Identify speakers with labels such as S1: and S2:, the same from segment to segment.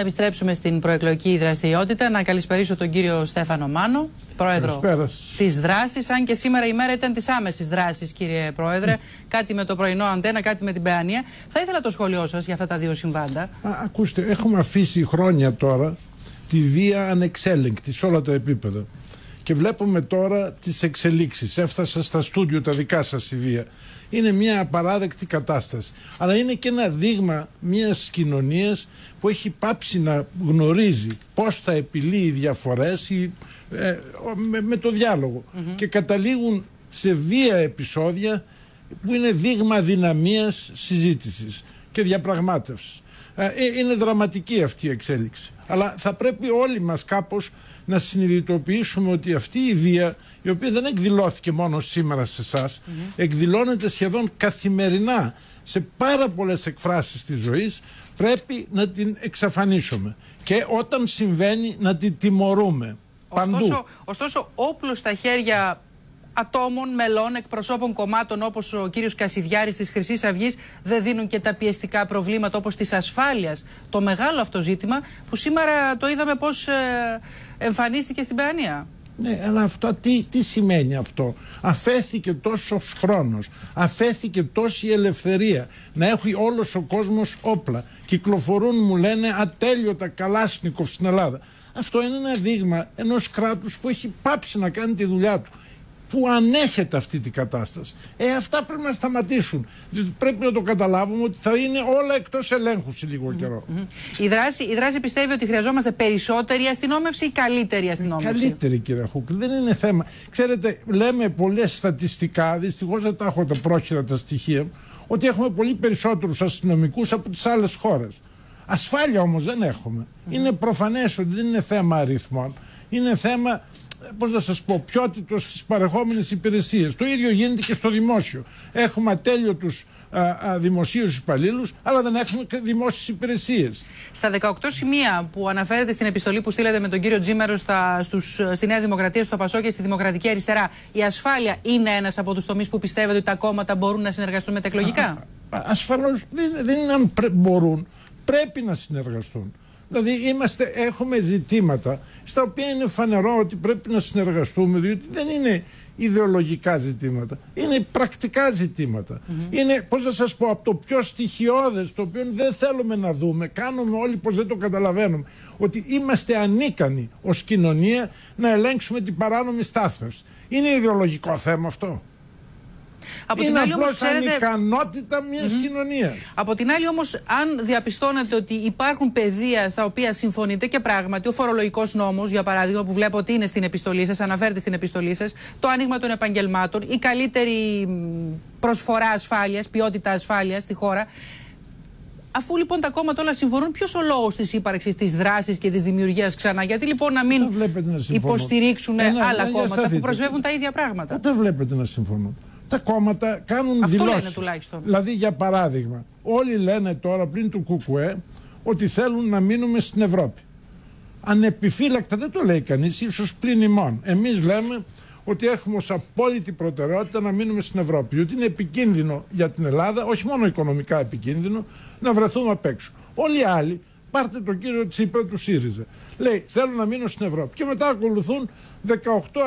S1: Να επιστρέψουμε στην προεκλογική δραστηριότητα. Να καλησπερίσω τον κύριο Στέφανο Μάνο, πρόεδρο της δράσης. Αν και σήμερα η μέρα ήταν της άμεσης δράσης, κύριε Πρόεδρε. Κάτι με το πρωινό αντένα, κάτι με την Παιανία. Θα ήθελα το σχόλιο σας για αυτά τα δύο συμβάντα.
S2: Α, ακούστε, έχουμε αφήσει χρόνια τώρα τη βία ανεξέλεγκτη σε όλα τα επίπεδα. Και βλέπουμε τώρα τις εξελίξεις. Έφτασα στα στούντιο τα δικά σας η βία. Είναι μια απαράδεκτη κατάσταση. Αλλά είναι και ένα δείγμα μιας κοινωνίας που έχει πάψει να γνωρίζει πώς θα επιλύει διαφορές ή, ε, με, το διάλογο. Και καταλήγουν σε βία επεισόδια που είναι δείγμα δυναμίας συζήτησης και διαπραγμάτευσης. Ε, ε, είναι δραματική αυτή η εξέλιξη. Αλλά θα πρέπει όλοι μας κάπως να συνειδητοποιήσουμε ότι αυτή η βία η οποία δεν εκδηλώθηκε μόνο σήμερα σε εσάς, εκδηλώνεται σχεδόν καθημερινά σε πάρα πολλές εκφράσεις της ζωής πρέπει να την εξαφανίσουμε και όταν συμβαίνει να την τιμωρούμε
S1: ωστόσο, παντού. Ωστόσο όπλος στα χέρια ατόμων, μελών, εκπροσώπων κομμάτων όπως ο κύριος Κασιδιάρης της χρυσής Αυγής δεν δίνουν και τα πιεστικά προβλήματα όπως της ασφάλειας. Το μεγάλο αυτό ζήτημα που σήμερα το είδαμε πώς ε, εμφανίστηκε στην Παιανία.
S2: Ναι, αλλά αυτό τι, τι σημαίνει αυτό; Αφέθηκε τόσος χρόνος, αφέθηκε τόση ελευθερία να έχει όλος ο κόσμος όπλα. Κυκλοφορούν μου λένε ατέλειωτα καλάσνικοφ στην Ελλάδα. Αυτό είναι ένα δείγμα ενός κράτους που έχει πάψει να κάνει τη δουλειά του που ανέχεται αυτή την κατάσταση. Ε, αυτά πρέπει να σταματήσουν. Διότι πρέπει να το καταλάβουμε ότι θα είναι όλα εκτός ελέγχου σε λίγο καιρό.
S1: η, δράση, η δράση πιστεύει ότι χρειαζόμαστε περισσότερη αστυνόμευση ή καλύτερη αστυνόμευση;
S2: Καλύτερη, κύριε Χούκ. Δεν είναι θέμα. Ξέρετε, λέμε πολλές στατιστικά, δυστυχώς δεν τα έχω τα πρόχειρα τα στοιχεία, ότι έχουμε πολύ περισσότερους αστυνομικούς από τις άλλες χώρες. Ασφάλεια όμως δεν έχουμε. Είναι προφανές ότι δεν είναι θέμα αριθμών. Είναι θέμα πώς να σας πω, ποιότητο στι παρεχόμενες υπηρεσίες. Το ίδιο γίνεται και στο δημόσιο. Έχουμε ατέλειωτου δημοσίους υπαλλήλους, αλλά δεν έχουμε και δημόσιες υπηρεσίες.
S1: Στα 18 σημεία που αναφέρετε στην επιστολή που στείλετε με τον κύριο Τζίμερο στα, στους, στη Νέα Δημοκρατία, στο Πασό και στη Δημοκρατική Αριστερά, η ασφάλεια είναι ένας από τους τομείς που πιστεύετε ότι τα κόμματα μπορούν να συνεργαστούν με τα εκλογικά;
S2: Ασφαλώς δεν, δεν είναι αν μπορούν. Πρέπει να συνεργαστούν. Δηλαδή είμαστε, έχουμε ζητήματα στα οποία είναι φανερό ότι πρέπει να συνεργαστούμε διότι δεν είναι ιδεολογικά ζητήματα. Είναι πρακτικά ζητήματα. Είναι, πώς να σας πω, από το πιο στοιχειώδες το οποίο δεν θέλουμε να δούμε, κάνουμε όλοι πως δεν το καταλαβαίνουμε, ότι είμαστε ανίκανοι ως κοινωνία να ελέγξουμε την παράνομη στάθμευση. Είναι ιδεολογικό θέμα αυτό. Από είναι την άλλη όμως, ξέρετε... ανικανότητα μιας mm κοινωνίας.
S1: Από την άλλη όμως, αν διαπιστώνετε ότι υπάρχουν πεδία στα οποία συμφωνείτε και πράγματι ο φορολογικός νόμος, για παράδειγμα, που βλέπω ότι είναι στην επιστολή σας, αναφέρεται στην επιστολή σας, το άνοιγμα των επαγγελμάτων, η καλύτερη προσφορά ασφάλειας, ποιότητα ασφάλειας στη χώρα, Αφού λοιπόν τα κόμματα όλα συμφωνούν, ποιος ο λόγος της ύπαρξης της δράσης και της δημιουργίας ξανά, Γιατί λοιπόν να μην υποστηρίξουν άλλα κόμματα που προσβεύουν τα ίδια πράγματα.
S2: Δεν βλέπετε να συμφωνούν τα κόμματα κάνουν
S1: Αυτό
S2: δηλώσεις.
S1: Λένε τουλάχιστον.
S2: Δηλαδή για παράδειγμα, όλοι λένε τώρα πριν του ΚΚΕ ότι θέλουν να μείνουμε στην Ευρώπη. Ανεπιφύλακτα δεν το λέει κανείς, ίσως πλην ημών. Εμείς λέμε ότι έχουμε ως απόλυτη προτεραιότητα να μείνουμε στην Ευρώπη. Διότι είναι επικίνδυνο για την Ελλάδα, όχι μόνο οικονομικά επικίνδυνο, να βρεθούμε απ' έξω. Όλοι οι άλλοι, πάρτε τον κύριο Τσίπρα του ΣΥΡΙΖΑ. Λέει, θέλω να μείνω στην Ευρώπη. Και μετά ακολουθούν 18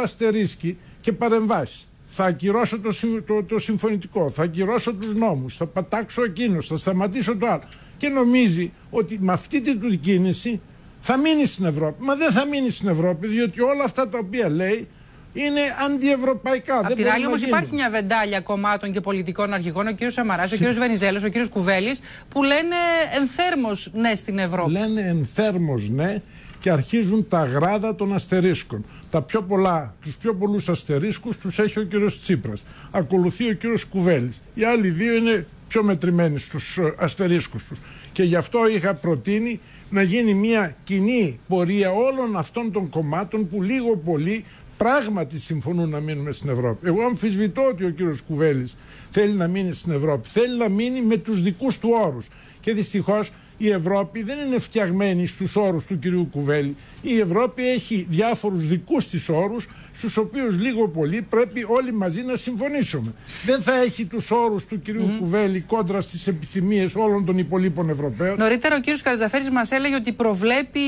S2: αστερίσκοι και παρεμβάσεις θα ακυρώσω το, το, το συμφωνητικό, θα ακυρώσω τους νόμους, θα πατάξω εκείνο, θα σταματήσω το άλλο. Και νομίζει ότι με αυτή την κίνηση θα μείνει στην Ευρώπη. Μα δεν θα μείνει στην Ευρώπη, διότι όλα αυτά τα οποία λέει είναι αντιευρωπαϊκά.
S1: Απ' την άλλη, όμως, υπάρχει μια βεντάλια κομμάτων και πολιτικών αρχηγών, ο κ. Σαμαράς, ο κ. Βενιζέλος, ο κ. Κουβέλης, που λένε ενθέρμο ναι στην Ευρώπη.
S2: Λένε ενθέρμο ναι και αρχίζουν τα γράδα των αστερίσκων. Τα πιο πολλά, τους πιο πολλούς αστερίσκους τους έχει ο κύριος Τσίπρας. Ακολουθεί ο κύριος Κουβέλης. Οι άλλοι δύο είναι πιο μετρημένοι στους ε, αστερίσκους τους. Και γι' αυτό είχα προτείνει να γίνει μια κοινή πορεία όλων αυτών των κομμάτων που λίγο πολύ πράγματι συμφωνούν να μείνουμε στην Ευρώπη. Εγώ αμφισβητώ ότι ο κύριος Κουβέλης θέλει να μείνει στην Ευρώπη. Θέλει να μείνει με τους δικούς του όρους. Και δυστυχώς η Ευρώπη δεν είναι φτιαγμένη στους όρους του κυρίου Κουβέλη. Η Ευρώπη έχει διάφορους δικούς της όρους στους οποίους λίγο πολύ πρέπει όλοι μαζί να συμφωνήσουμε. Δεν θα έχει τους όρους του κυρίου mm. Κουβέλη κόντρα στις επιθυμίες όλων των υπολείπων Ευρωπαίων.
S1: Νωρίτερα ο κύριος Καρζαφέρης μας έλεγε ότι προβλέπει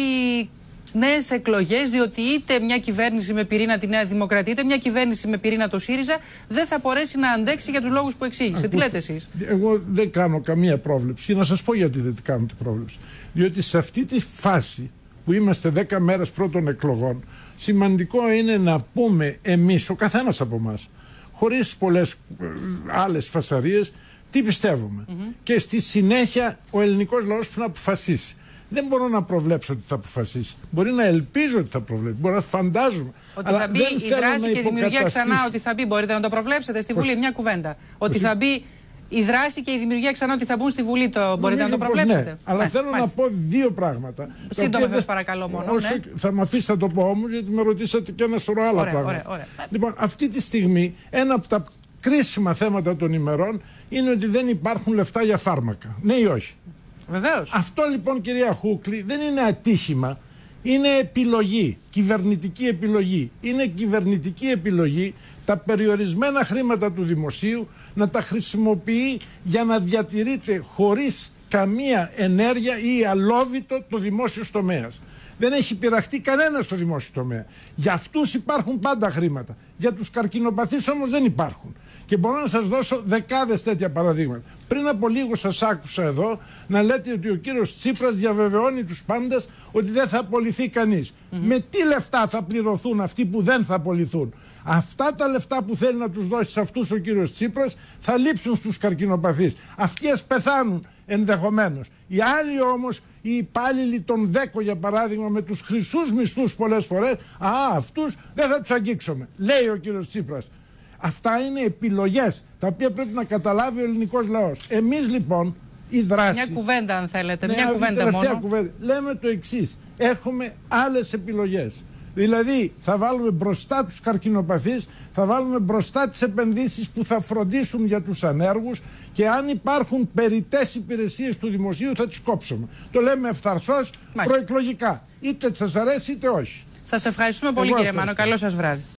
S1: νέες εκλογές, διότι είτε μια κυβέρνηση με πυρήνα τη Νέα Δημοκρατία, είτε μια κυβέρνηση με πυρήνα το ΣΥΡΙΖΑ δεν θα μπορέσει να αντέξει για τους λόγους που εξήγησε. Τι λέτε εσείς;
S2: Εγώ δεν κάνω καμία πρόβλεψη. Και να σας πω γιατί δεν κάνω την πρόβλεψη. Διότι σε αυτή τη φάση που είμαστε 10 μέρες πρώτων εκλογών, σημαντικό είναι να πούμε εμείς, ο καθένας από εμάς, χωρίς πολλές ε, άλλες φασαρίες, τι πιστεύουμε. Και στη συνέχεια ο ελληνικός λαός που να αποφασίσει δεν μπορώ να προβλέψω ότι θα αποφασίσει. Μπορεί να ελπίζω ότι θα προβλέψει. Μπορεί να φαντάζομαι.
S1: Ότι αλλά θα μπει η δράση και η δημιουργία ξανά ότι θα μπει. Μπορείτε να το προβλέψετε στη Βουλή, μια κουβέντα. Ότι θα μπει η δράση και η δημιουργία ξανά ότι θα μπουν στη Βουλή. Το μπορείτε να το προβλέψετε; Ναι.
S2: Αλλά ναι, θέλω να πω δύο πράγματα.
S1: Σύντομα, σας παρακαλώ μόνο.
S2: Όσο, ναι. Θα με αφήσετε να το πω όμως, γιατί με ρωτήσατε και ένα σωρό άλλα
S1: ωραία,
S2: πράγματα.
S1: Ωραία, ωραία.
S2: Λοιπόν, αυτή τη στιγμή ένα από τα κρίσιμα θέματα των ημερών είναι ότι δεν υπάρχουν λεφτά για φάρμακα. Ναι ή όχι;
S1: Βεβαίως.
S2: Αυτό λοιπόν κυρία Χούκλη δεν είναι ατύχημα. Είναι επιλογή, κυβερνητική επιλογή. Είναι κυβερνητική επιλογή τα περιορισμένα χρήματα του δημοσίου να τα χρησιμοποιεί για να διατηρείται χωρίς καμία ενέργεια ή αλόβητο το δημόσιο τομέας. Δεν έχει πειραχτεί κανένας στο δημόσιο τομέα. Για αυτούς υπάρχουν πάντα χρήματα. Για τους καρκινοπαθείς όμως δεν υπάρχουν. Και μπορώ να σας δώσω δεκάδες τέτοια παραδείγματα. Πριν από λίγο σας άκουσα εδώ να λέτε ότι ο κύριος Τσίπρας διαβεβαιώνει τους πάντες ότι δεν θα απολυθεί κανείς. Με τι λεφτά θα πληρωθούν αυτοί που δεν θα απολυθούν; Αυτά τα λεφτά που θέλει να τους δώσει σε αυτούς ο κύριος Τσίπρας θα λείψουν στους καρκινοπαθείς. Αυτοί πεθάνουν ενδεχομένως. Οι άλλοι όμως, οι υπάλληλοι των ΔΕΚΟ για παράδειγμα, με τους χρυσούς μισθούς πολλές φορές, α, αυτούς δεν θα τους αγγίξουμε. Λέει ο κύριος Τσίπρας. Αυτά είναι επιλογές τα οποία πρέπει να καταλάβει ο ελληνικός λαός. Εμείς λοιπόν η δράση.
S1: Μια κουβέντα, αν θέλετε. Ναι, μια κουβέντα μόνο.
S2: Κουβέντα. Λέμε το εξής. Έχουμε άλλες επιλογές. Δηλαδή θα βάλουμε μπροστά τους καρκινοπαθείς, θα βάλουμε μπροστά τις επενδύσεις που θα φροντίσουν για τους ανέργους και αν υπάρχουν περιττές υπηρεσίες του δημοσίου θα τις κόψουμε. Το λέμε ευθαρσώς προεκλογικά. Είτε σας αρέσει είτε όχι.
S1: Σας ευχαριστούμε πολύ κύριε Μάνο. Καλό σας βράδυ.